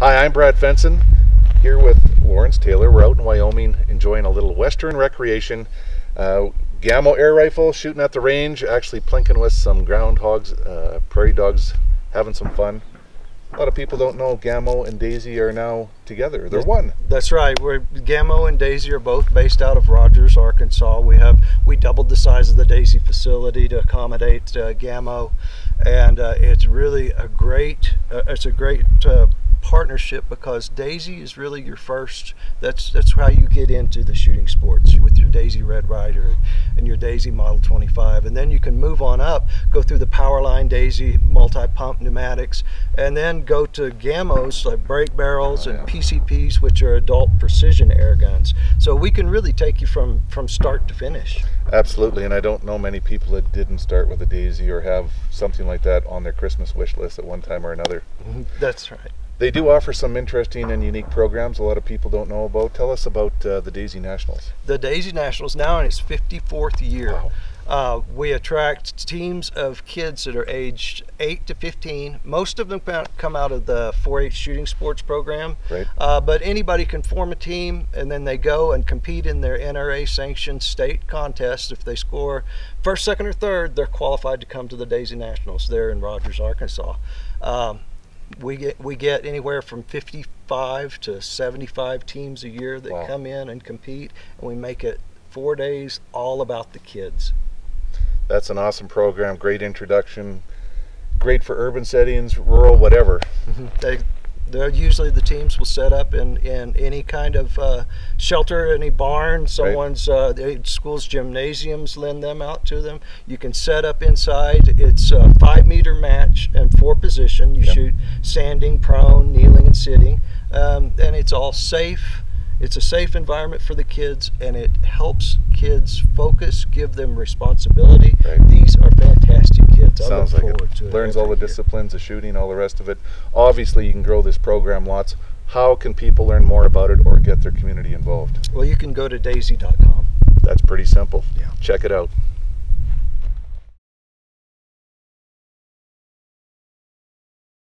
Hi, I'm Brad Fenson here with Lawrence Taylor. We're out in Wyoming enjoying a little Western recreation. Uh, Gamo air rifle shooting at the range, actually plinking with some groundhogs, uh, prairie dogs, having some fun. A lot of people don't know Gamo and Daisy are now together. They're one. That's right. We're Gamo and Daisy are both based out of Rogers, Arkansas. We have we doubled the size of the Daisy facility to accommodate uh, Gamo, and uh, it's really a great uh, it's a great uh, partnership because Daisy is really your first. That's that's how you get into the shooting sports with your Daisy Red Ryder and your Daisy Model 25, and then you can move on up, go through the Powerline Daisy multi-pump pneumatics, and then go to Gamos like break barrels Oh, and yeah. PCPs, which are adult precision air guns. So we can really take you from from start to finish. Absolutely, and I don't know many people that didn't start with a Daisy or have something like that on their Christmas wish list at one time or another. Mm-hmm. That's right. They do offer some interesting and unique programs a lot of people don't know about. Tell us about uh, the Daisy Nationals. The Daisy Nationals now in its 54th year. Wow. Uh, we attract teams of kids that are aged 8 to 15. Most of them come- come out of the 4-H shooting sports program. Right. Uh, but anybody can form a team and then they go and compete in their NRA sanctioned state contest. If they score first, second, or third, they're qualified to come to the Daisy Nationals there in Rogers, Arkansas. Um, we get we get anywhere from 55 to 75 teams a year that Wow. come in and compete, and we make it four days all about the kids. That's an awesome program, great introduction, great for urban settings, rural, whatever. They, they're usually the teams will set up in, in any kind of uh, shelter, any barn, someone's uh, the school's gymnasiums lend them out to them. You can set up inside. It's a five meter match and four position. You Yep. shoot standing, prone, kneeling, and sitting, um, and it's all safe. It's a safe environment for the kids, and it helps kids focus, give them responsibility. Right. These are fantastic Sounds like it. Learns all the year. disciplines the shooting, all the rest of it. Obviously, you can grow this program lots. How can people learn more about it or get their community involved? Well, you can go to daisy.com. That's pretty simple. Yeah. Check it out.